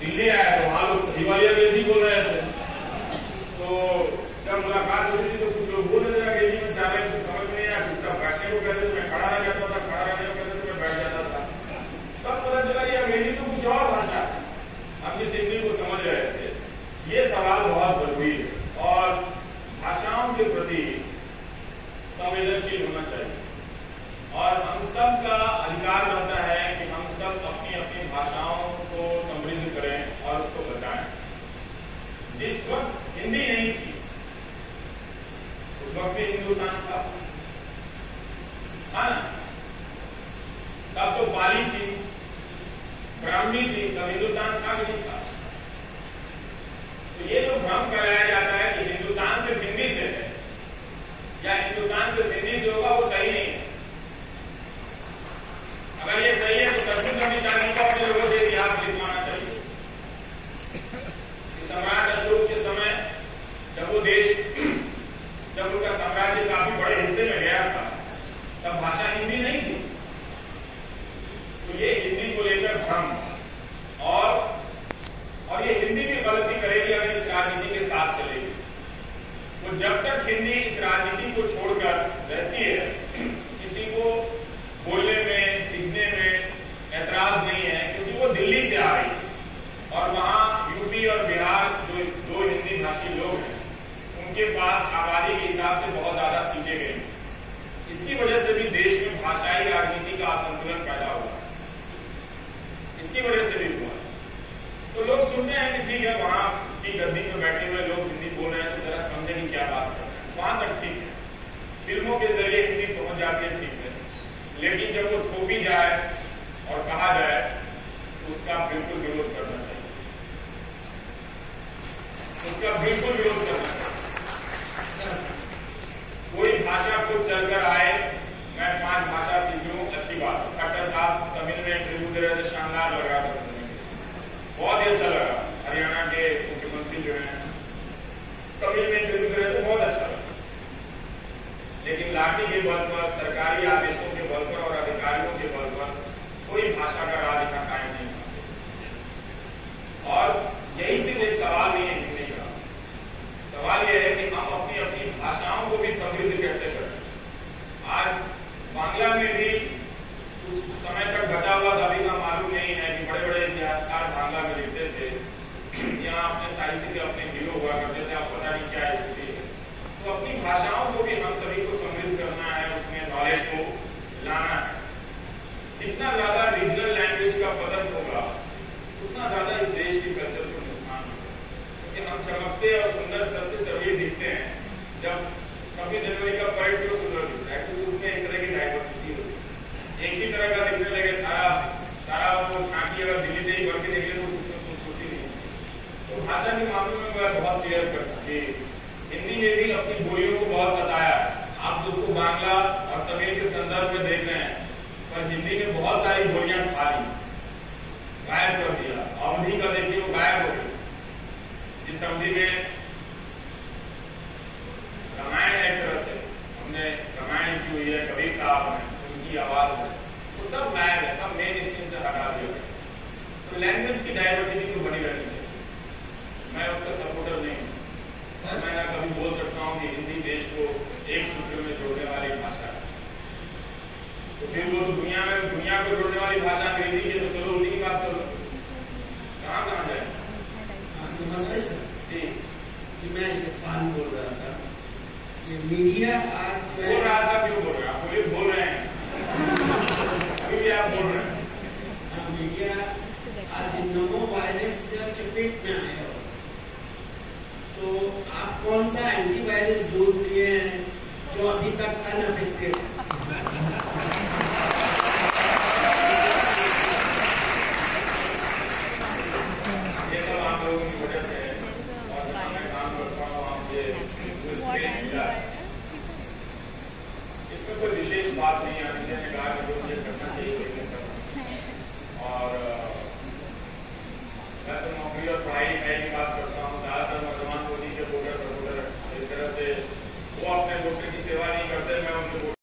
दिल्ली आया तो वहाँ लोग सही वाली अंग्रेज़ी बोल रहे थे। तो जब मुलाकात हुई तो कुछ लोग बोल रहे थे अंग्रेज़ी में जा कुछ तो ये जो भ्रम कराया जाता है कि हिंदुस्तान सिर्फ़ हिंदी से है या हिंदुस्तान सिर्फ़ हिंदी से होगा वो सही नहीं है अगर ये सही है तो सचमुच में निशानी को अपने लोगों से इतिहास लिखवाना चाहिए सम्राट अशोक के समय जब वो देश जब उनका साम्राज्य काफ़ी बड़े हिस्से में गया था तब भाषा हिंदी नहीं थी तो ये हिंदी को लेकर भ्रम और और ये हिंदी भी गलती करेगी अगर इस राजनीति के साथ चलेगी तो जब तक हिंदी इस राजनीति को छोड़कर रहती है किसी को बोलने में सीखने में ऐतराज नहीं है क्योंकि वो दिल्ली से आ रही है और वहाँ यूपी और बिहार जो दो हिंदी भाषी लोग हैं उनके पास आबादी के हिसाब से बहुत ज़्यादा सीटें गई। इसकी वजह से भी देश में भाषाई राजनीति का असंतुलन पैदा हुआ। इसकी वजह से भी हुआ। तो लोग सुनते हैं कि ठीक है, वहाँ की गद्दी में बैठे हुए लोग हिंदी बोल रहे हैं तो जरा समझे कि क्या बात कर हैं। वहाँ तक ठीक है। फ़िल्मों के ज़रिए हिंदी पहुँच जाती है ठीक है। लेकिन जब वो थोपी जाए और कहा जाए तो उसका बिल्कुल विरोध करना चाहिए। उसका बिल्कुल विरोध करना चाहिए कोई भाषा खुद चलकर आए मैं पाँच भाषा सीख लूँ अच्छी बात खट्टर साहब तमिल में इंटरव्यू दे रहे थे शानदार लग रहा था बहुत ही अच्छा लगा। हरियाणा के मुख्यमंत्री जो है तमिल में इंटरव्यू रहे थे, बहुत अच्छा लगा। लेकिन लाठी के बल पर, सरकारी आदेशों के बल पर और अधिकारियों के बल पर कोई भाषा का राज यहाँ कायम नहीं और यही सिर्फ़ एक सवाल नहीं है हिंदी का सवाल यह है कि हम अपनी अपनी भाषाओं को भी समृद्ध कैसे करें आज बांग्ला में भी कुछ समय तक बचा हुआ था अभी का मालूम नहीं है कि बड़े बड़े इतिहासकार बांग्ला में लिखते थे यहाँ अपने साहित्य के अपने हीरो हुआ करते थे आप पता नहीं क्या स्थिति है तो अपनी भाषाओं को भी हम सभी को समृद्ध करना है उसमें नॉलेज को लाना है जितना ज़्यादा रीजनल लैंग्वेज का पतन होगा उतना ज़्यादा इस देश की कल्चर को नुकसान होगा क्योंकि हम चमकते और सुंदर सस्ते तभी दिखते हैं जब छब्बीस जनवरी का परेड क्यों सुंदर दिखता है क्योंकि उसमें एक तरह की डाइवर्सिटी होती है एक ही तरह का दिखने लगे सारा सारा वो झांकी अगर दिल्ली से ही बढ़ के निकले तो उसमें कुछ होती नहीं तो भाषा के मामले में मैं बहुत क्लियर करता कि हिंदी ने भी अपनी बोलियों को बहुत सताया। आप उसको बांग्ला और तमिल के संदर्भ में देख रहे हैं, पर हिंदी ने बहुत सारी बोलियाँ खा ली गायब कर दिया। अवधि का देखिए वो गायब हो गई जिस अवधि में रामायण एक तरह से, हमने रामायण की हुई है, कबीर साहब ने उनकी आवाज़ है, वो सब गायब है, सब मेन स्ट्रीम से हटा दिया तो लैंग्वेज की डाइवर्सिटी तो बनी रहनी चाहिए मैं उसका सपोर्टर नहीं हूँ मैं ना कभी बोल सकता हूँ कि हिंदी देश को एक सूत्र में जोड़ने वाली भाषा है तो फिर वो दुनिया में दुनिया को जोड़ने वाली भाषा अंग्रेज़ी है तो चलो उसी की बात करो। कहाँ कहाँ जाए? नमस्ते सर। जी। मैं इरफान बोल रहा था। कि मीडिया आज बोल रहा था क्यों बोल रहे हैं? आप बोलिए बोल रहे हैं। अभी भी आप बोल रहे हैं। हाँ, मीडिया आज नमो वायरस के चपेट में आया हो। तो आप कौन सा एंटीवायरस डोज लिए हैं जो अभी तक अनअफेक्टेड है ये सब आप लोगों की वजह से है और जहाँ मैं काम करता हूँ वहाँ मुझे जो स्पेस मिला है इसमें कोई विशेष बात नहीं है अनिल ने कहा कि मुझे करना चाहिए वही करना कर और मैं तो नौकरी और पढ़ाई की बात करता हूँ। ज़्यादातर नौजवान मोदी के वोटर वोटर एक तरह से वो अपने वोटर की सेवा नहीं